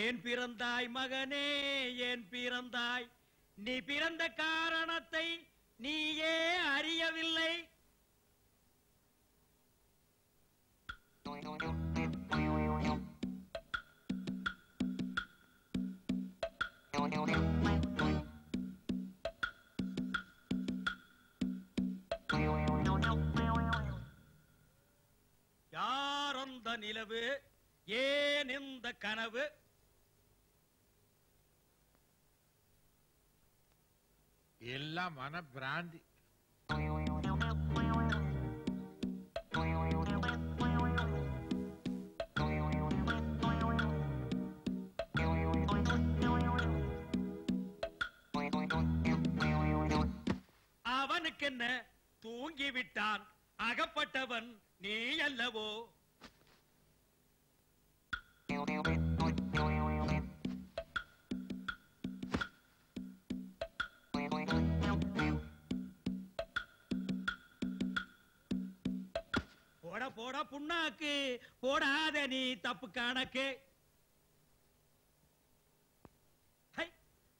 ஏன் பிறந்தாய் மகனே ஏன் பிறந்தாய்? நீ பிறந்த காரணத்தை நீயே அறியவில்லை. யார் அந்த நிலவு? ஏன் இந்த கனவு? எல்லாம் மன பிராந்தி. அவனுக்கு என்ன தூங்கி விட்டான் அகப்பட்டவன் நீ அல்லவோ போட புண்ணாக்கு போடாத நீ தப்பு கணக்கு.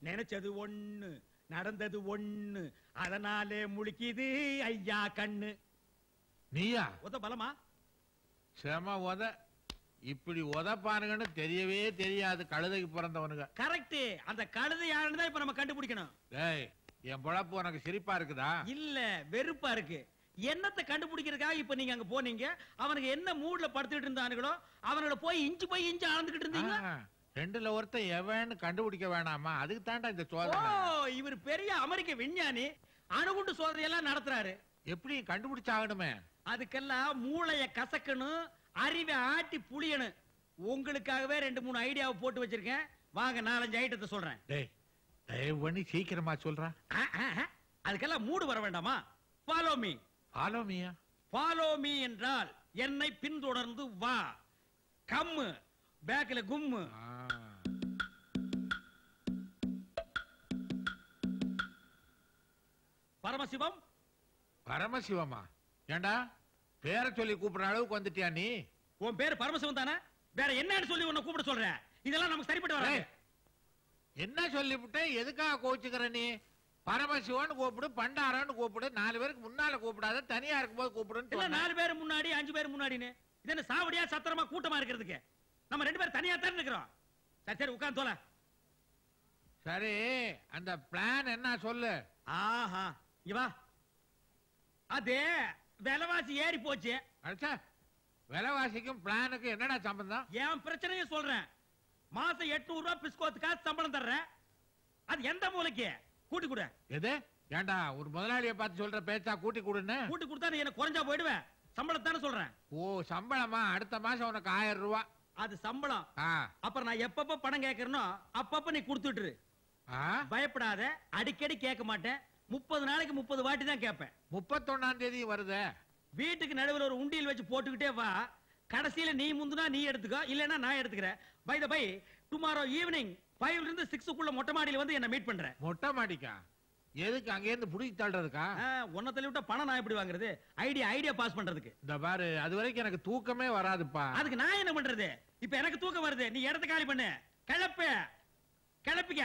நினைச்சது ஒண்ணு நடந்தது ஒண்ணு அதனாலே முழிக்குது ஐயா கண்ணு. நீயா? உத பலமா? செம உத. இப்படி உதப்பானுங்கன்னு தெரியவே தெரியாது கழுதைக்கு பிறந்தவனுங்க. கரெக்ட் அந்த கழுதை யாருன்னு தான் இப்ப நம்ம கண்டுபிடிக்கணும். என் பொழப்பு உனக்கு சிரிப்பா இருக்குதா? இல்ல வெறுப்பா இருக்கு. என்னத்தை கண்டுபிடிக்கிறதுக்காக இப்ப நீங்க அங்க போனீங்க? அவனுக்கு என்ன மூட்ல படுத்துட்டு இருந்தானுங்களோ அவனோட போய் இஞ்சி போய் இஞ்சி ஆழ்ந்துகிட்டு இருந்தீங்க ரெண்டுல ஒருத்தன் எவன்னு கண்டுபிடிக்க வேணாமா? அதுக்கு தாண்டா இந்த சோதனை. இவர் பெரிய அமெரிக்க விஞ்ஞானி அணுகுண்டு சோதனை எல்லாம் நடத்துறாரு. எப்படி கண்டுபிடிச்சாகணுமே? அதுக்கெல்லாம் மூளைய கசக்கணும் அறிவை ஆட்டி புளியணும். உங்களுக்காகவே ரெண்டு மூணு ஐடியாவை போட்டு வச்சிருக்கேன். வாங்க நாலஞ்சு ஐட்டத்தை சொல்றேன். டேய் தயவு பண்ணி சீக்கிரமா சொல்றா. அதுக்கெல்லாம் மூடு வர வேண்டாமா? ஃபாலோ மீ ஃபாலோ மீயா ஃபாலோ மீ என்றால் என்னை பின்தொடர்ந்து வா. கம்மு பேக்ல கும்மு பரமசிவம்? பரமசிவமா? ஏண்டா? பேரை சொல்லி கூப்பிடுற அளவுக்கு வந்துட்டியா நீ? உன் பேர் பரமசிவம் தானே? வேற என்னன்னு சொல்லி உன்னை கூப்பிட சொல்றேன் இதெல்லாம் நமக்கு சரிப்பட்டு ஏய், என்ன சொல்லிவிட்டு எதுக்காக கோச்சுக்கிற நீ? பரமசிவன் கூப்பிடு பண்டாரன்னு கூப்பிடு நாலு பேருக்கு முன்னால கூப்பிடாத தனியா இருக்கும்போது கூப்பிடுன்னு இல்ல சொன்னேன். நாலு பேர் முன்னாடி அஞ்சு பேர் முன்னாடின்னு. இது என்ன சாவடியா சத்திரமா கூட்டமா இருக்கிறதுக்கு? நம்ம ரெண்டு பேரும் தனியா தான் இருக்கிறோம். சரி சரி உட்கார்ந்து தோல சரி அந்த பிளான் என்ன சொல்லு. ஆஹா இங்க வா. அது விலைவாசி ஏறி போச்சு. அடிச்சா விலைவாசிக்கும் பிளானுக்கும் என்னடா சம்பந்தம்? என் பிரச்சனையை சொல்றேன். மாசம் எட்நூறு ரூபாய் பிஸ்கோத்துக்காக சம்பளம் தர்றேன். அது எந்த மூலைக்கு? கூட்டி கொடு. எது? ஏண்டா ஒரு முதலாளியை பார்த்து சொல்ற பேச்சா கூட்டி கொடுன்னு? கூட்டி கொடுத்தா நீ எனக்கு குறைஞ்சா போயிடுவேன் சம்பளத்தானே சொல்றேன். ஓ சம்பளமா? அடுத்த மாசம் உனக்கு ஆயிரம் ரூபாய் அது சம்பளம். ஆ. அப்புறம் நான் எப்பப்ப பணம் கேட்கறனோ அப்பப்ப நீ கொடுத்துட்டுரு. ஆ? பயப்படாத அடிக்கடி கேட்க மாட்டேன். முப்பது நாளைக்கு முப்பது வாட்டி தான் கேட்பேன். முப்பத்தொன்னாம் தேதி வருதே. வீட்டுக்கு நடுவுல ஒரு உண்டியல் வச்சு போட்டுக்கிட்டே வா. கடைசியில நீ முந்துனா நீ எடுத்துக்கோ. இல்லைன்னா நான் எடுத்துக்கிறேன். By the by tomorrow evening ஃபைவ்ல இருந்து சிக்ஸுக்குள்ள மொட்டை மாடியில வந்து என்ன மீட் பண்றேன் மொட்டை மாடிக்கா? எதுக்கு அங்கேருந்து புடிச்சு தள்ளுறதுக்கா? உன்னை தள்ளி விட்டா பணம் நான் எப்படி வாங்குறது? ஐடியா ஐடியா பாஸ் பண்றதுக்கு. இந்த பாரு அது வரைக்கும் எனக்கு தூக்கமே வராதுப்பா. அதுக்கு நான் என்ன பண்றது? இப்ப எனக்கு தூக்கம் வருது. நீ இடத்த காலி பண்ணு. கிளப்பு. கிளப்பிக்க.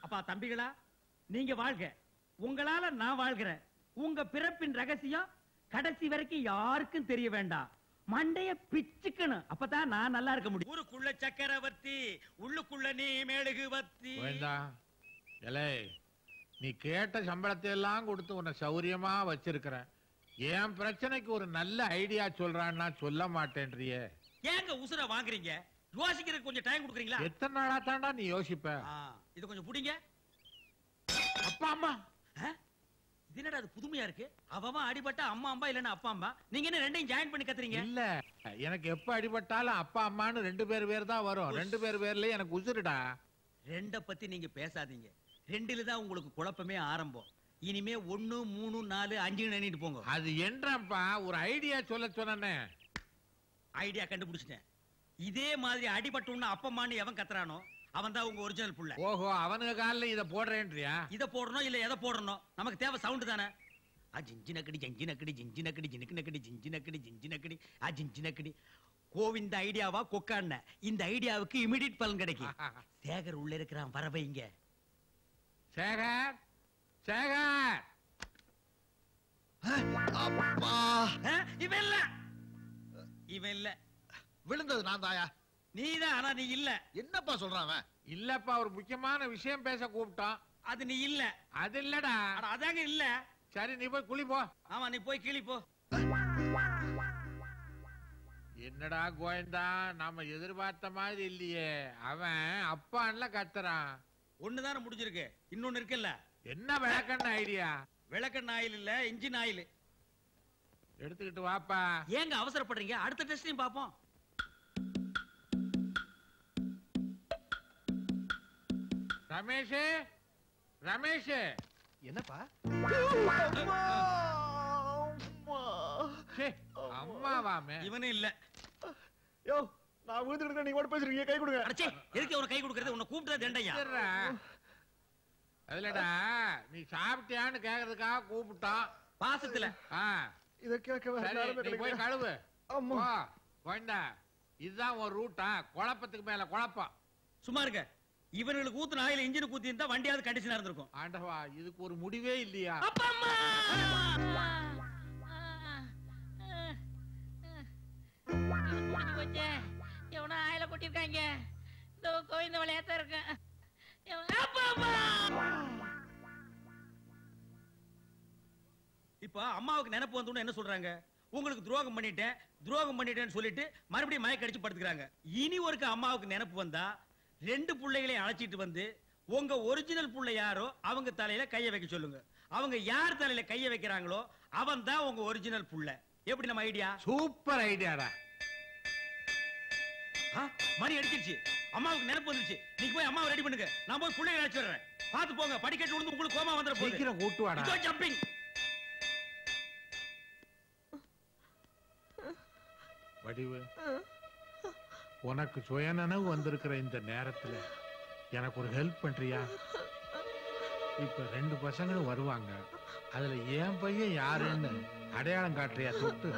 அப்பா தம்பிகளா நீங்க வாழ்க. உங்களால நான் வாழ்கிறேன். உங்க பிறப்பின் ரகசியம் கடைசி வரைக்கும் யாருக்கும் தெரிய வேண்டாம். மண்டைய பிச்சுக்கணும். அப்பதான் நான் நல்லா இருக்க முடியும். ஊருக்குள்ள சக்கரவர்த்தி உள்ளுக்குள்ள நீ மேழுகு வத்தி வேண்டா எலே நீ கேட்ட சம்பளத்தை எல்லாம் கொடுத்து உன்னை சௌரியமா வச்சிருக்கிறேன் என் பிரச்சனைக்கு ஒரு நல்ல ஐடியா சொல்றான்னா சொல்ல மாட்டேன்றியே. ஏங்க உசுர வாங்குறீங்க? யோசிக்கிறதுக்கு கொஞ்சம் டைம் கொடுக்குறீங்களா? எத்தனை நாளா தாண்டா நீ யோசிப்ப? இது கொஞ்சம் புடிங்க. அப்பா அம்மா. என்னடா அது புதுமையா இருக்கு? அவன் அடிபட்டா அம்மா அம்மா இல்லன்னா அப்பா அம்மா நீங்க என்ன ரெண்டையும் ஜாயின் பண்ணி கத்துறீங்க? இல்ல எனக்கு எப்ப அடிபட்டாலும் அப்பா அம்மான்னு ரெண்டு பேர் பேர் தான் வரும். ரெண்டு பேர் பேர்லயே எனக்கு உசுருடா. ரெண்ட பத்தி நீங்க பேசாதீங்க. ரெண்டுல தான் உங்களுக்கு குழப்பமே ஆரம்பம். இனிமே ஒண்ணு மூணு நாலு அஞ்சு எண்ணிட்டு போங்க. அது என்றப்பா ஒரு ஐடியா சொல்ல சொன்னே ஐடியா கண்டுபிடிச்சிட்டேன். இதே மாதிரி அடிபட்டோம்னு அப்பம்மான்னு எவன் கத்துறானோ? அவன் தான் உங்க ஒரிஜினல் புள்ள. ஓஹோ அவனுங்க காலில் இத போடுறேன்றியா? இத போடணும் இல்ல எதை போடணும்? நமக்கு தேவை சவுண்ட் தானே. ஆ ஜிஞ்சி நக்கடி ஜஞ்சி நக்கடி ஜிஞ்சி நக்கடி ஜினுக்கு நக்கடி ஜிஞ்சி நக்கடி ஜிஞ்சி நக்கடி ஆ ஜிஞ்சி நக்கடி கோவிந்த ஐடியாவா கொக்காண்ண இந்த ஐடியாவுக்கு இமிடியட் பலன் கிடைக்கும் சேகர் உள்ள இருக்கிறான் வர வைங்க. சேகர்? சேகர்? அப்பா. இவன் இல்ல. இவன் இல்ல. விழுந்தது நான் தாயா? நீதான் ஆனா நீ இல்ல. என்னப்பா சொல்றான் அவன்? இல்லப்பா ஒரு முக்கியமான விஷயம் பேச கூப்பிட்டோம் அது நீ இல்ல. அது இல்லடா. அட, அதாங்க இல்ல. சரி நீ போய் குளி போ ஆமா நீ போய் கிளி போ. என்னடா கோயந்தா நாம எதிர்பார்த்த மாதிரி இல்லையே. அவன் அப்பான்ல கத்துறான். ஒண்ணுதானே முடிஞ்சிருக்கு. இன்னொன்னு இருக்குல்ல. என்ன விளக்கண்ண ஐடியா? விளக்கெண்ணெய் ஆயில் இல்ல இன்ஜின் ஆயில். எடுத்துக்கிட்டு வாப்பா. ஏங்க அவசரப்படுறீங்க? அடுத்த டெஸ்டையும் பாப்போம் ரமேஷ்? ரமேஷ்? என்னப்பா? அம்மாவாமே. இவனும் இல்ல. யோ நான் விழுந்துட்டு நீங்க கூட பேசுறீங்க கை கொடுங்க. அடச்சே எதுக்கு ஒரு கை கொடுக்கறது? உன்னை கூப்பிட்டா தண்டையா. அதுலடா நீ சாப்பிட்டியான்னு கேக்குறதுக்காக கூப்பிட்டோம் பாசத்துல. இத கேட்க போய். கழுவு. போ, கோயந்தா இதுதான் ஒரு ரூட்டா குழப்பத்துக்கு மேல குழப்பம். சும்மா இருக்க. இவனுக்கு ஊத்துன ஆயில் இன்ஜின் ஊத்தி இருந்தா வண்டியாவது கண்டிஷனா இருந்திருக்கும். ஆண்டவா இதுக்கு ஒரு முடிவே இல்லையா? அப்பா எவனோ ஆயில கொட்டிருக்காங்க இந்த கோவிந்த விளையாட்டா இருக்கேன் இப்ப அம்மாவுக்கு நினைப்பு வந்தோன்னு என்ன சொல்றாங்க? உங்களுக்கு துரோகம் பண்ணிட்டேன் துரோகம் பண்ணிட்டேன்னு சொல்லிட்டு மறுபடியும் மயக்க அடிச்சு படுத்துக்கிறாங்க. இனி ஒருக்க அம்மாவுக்கு நினைப்பு வந்தா ரெண்டு பிள்ளைகளையும் அழைச்சிட்டு வந்து உங்க ஒரிஜினல் புள்ள யாரோ அவங்க தலையில கைய வைக்க சொல்லுங்க. அவங்க யார் தலையில கைய வைக்கிறாங்களோ அவன் தான் உங்க ஒரிஜினல் புள்ள. எப்படி நம்ம ஐடியா சூப்பர் ஐடியாடா மணி அடிச்சிருச்சு. அம்மாவுக்கு நினைப்பு வந்துருச்சு. நீங்க போய் அம்மாவை ரெடி பண்ணுங்க. நான் போய் பிள்ளைகளை அழைச்சு வர்றேன். பார்த்து போங்க படிக்கட்டு விழுந்து உங்களுக்கு கோமா வந்துட போகுது. சீக்கிரம் கூட்டு வாடா ஜம்பிங் வடிவு. உனக்கு சுயநனவு வந்திருக்கிற இந்த நேரத்துல எனக்கு ஒரு ஹெல்ப் பண்றியா? இப்ப ரெண்டு பசங்களும் வருவாங்க. அதுல என் பையன் யாருன்னு அடையாளம் காட்டுறியா தொட்டு?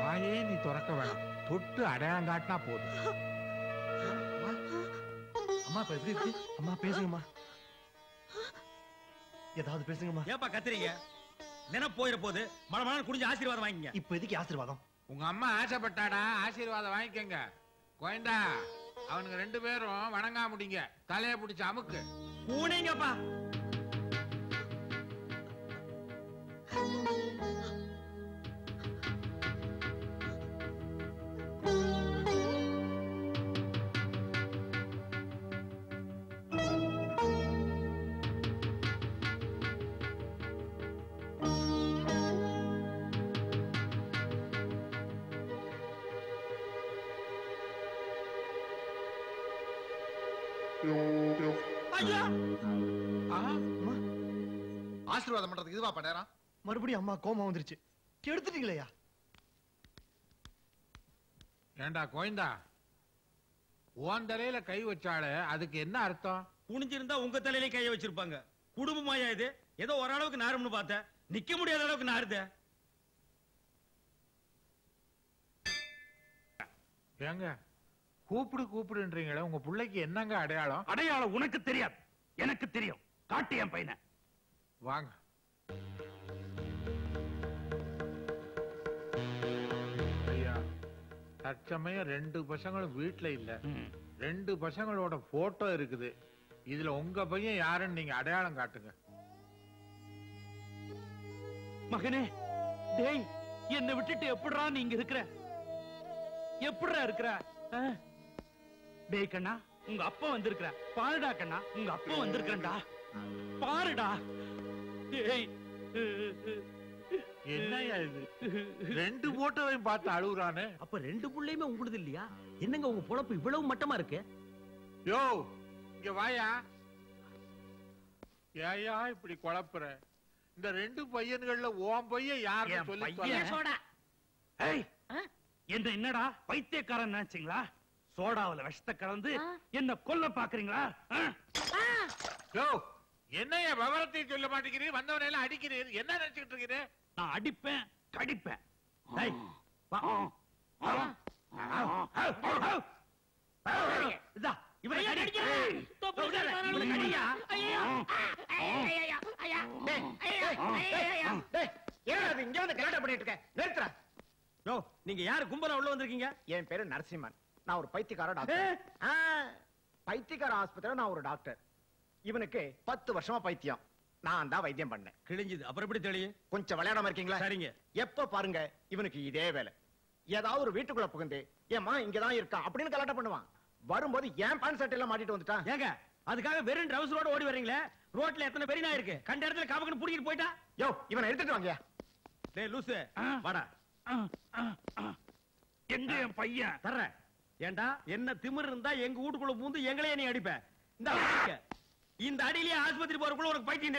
வாயே நீ திறக்க வேணாம். தொட்டு அடையாளம் காட்டினா போதும். அம்மா இப்ப எப்படி இருக்கு? அம்மா பேசுங்கம்மா. ஏதாவது பேசுங்கம்மா. ஏப்பா கத்துறீங்க? நினைப்பு போயிட போது மழை மழை குடிஞ்சு ஆசீர்வாதம் வாங்கிங்க. இப்ப எதுக்கு ஆசீர்வாதம்? உங்க அம்மா ஆசைப்பட்டாடா ஆசீர்வாதம் வாங்கிக்கங்க. கோயந்தா அவனுங்க ரெண்டு பேரும் வணங்கா முடிங்க தலைய பிடிச்ச அமுக்கு. பூனைங்கப்பா ஐயா! ஆசீர்வாதம் பண்றதுக்கு இதுவா நேரம்? மறுபடியும் அம்மா கோமா வந்துருச்சு. கெடுத்துட்டீங்களேயா? ஏண்டா கோயந்தா? உன் தலையில கை வச்சாலே அதுக்கு என்ன அர்த்தம்? குனிஞ்சிருந்தா உங்க தலையிலே கைய வச்சிருப்பாங்க. குடும்பமாயா இது? ஏதோ ஓரளவுக்கு நாரும்னு பார்த்தேன் நிக்க முடியாத அளவுக்கு நாருது. ஏங்க கூப்பிடு கூப்பிடுன்றீங்களே உங்க பிள்ளைக்கு என்னங்க அடையாளம்? அடையாளம் உனக்கு தெரியாது. எனக்கு தெரியும். காட்டு என் பையனை. வாங்க. ஐயா தற்சமயம் ரெண்டு பசங்களும் வீட்ல இல்ல. ரெண்டு பசங்களோட போட்டோ இருக்குது. இதுல உங்க பையன் யாருன்னு நீங்க அடையாளம் காட்டுங்க. மகனே டேய் என்னை விட்டுட்டு எப்படிடா நீங்க இருக்கிற? எப்படிடா இருக்கிற? டேய் கண்ணா உங்க அப்பா வந்திருக்கிற. பாருடா கண்ணா உங்க அப்பா வந்திருக்கிறேன்டா பாருடா. டேய். என்னய்யா இது? ரெண்டு போட்டோவையும் பார்த்து அழுகுறானே. அப்ப ரெண்டு புள்ளையுமே உங்களுது இல்லையா? என்னங்க உங்க பொழப்பு இவ்வளவு மட்டமா இருக்கு? யோ இங்க வாயா. ஏயா இப்படி குழப்புற? இந்த ரெண்டு பையன்கள்ல உன் பையன் யாருன்னு சொல்லி என்ன என்னடா? பைத்தியக்காரன் நினைச்சீங்களா? சோடாவுல விஷத்தை கலந்து. என்ன கொல்ல பாக்குறீங்களா? என்னைய விவரத்தை சொல்ல மாட்டேங்கிறீர். வந்தவனை எல்லாம் அடிக்கிறீர். என்ன நினைச்சுக்கிட்டு இருக்கிறீர் நான் அடிப்பேன் கடிப்பேன். நீங்க யாரு கும்பலா உள்ள வந்திருக்கீங்க? என் பேரு நரசிம்மன். நான் ஒரு பைத்தியக்கார டாக்டர் ஆ, பைத்தியக்கார ஆஸ்பத்திரியில நான் ஒரு டாக்டர் இவனுக்கு பத்து வருஷமா பைத்தியம். நான் தான் வைத்தியம் பண்ணேன். கிழிஞ்சுது. அப்புறம் எப்படி தெளியும்? கொஞ்சம் விளையாடாம இருக்கீங்களா? சரிங்க. எப்ப பாருங்க இவனுக்கு இதே வேலை. ஏதாவது ஒரு வீட்டுக்குள்ள புகுந்து ஏமா இங்கதான் இருக்கான் அப்படின்னு கலாட்டா பண்ணுவான். வரும்போது ஏன் பேண்ட் சட்டை எல்லாம் மாட்டிட்டு வந்துட்டான்? ஏங்க அதுக்காக வெறும் ட்ரவுசரோட ஓடி வர்றீங்களே? ரோட்ல எத்தனை பெரிய நாய் இருக்கு? கண்ட இடத்துல காமக்கன்னு புடிக்கிட்டு போயிட்டா? யோ இவனை எடுத்துட்டு வாங்க. டேய் லூசு. வாடா. எங்க என் பையன்? தர்றேன். ஏண்டா? என்ன திமிர் இருந்தா எங்க வீட்டுக்குள்ள பூந்து எங்களையே நீ அடிப்ப. இந்த இந்த அடியிலேயே ஆஸ்பத்திரி போறதுக்குள்ள உனக்கு பைத்தியம்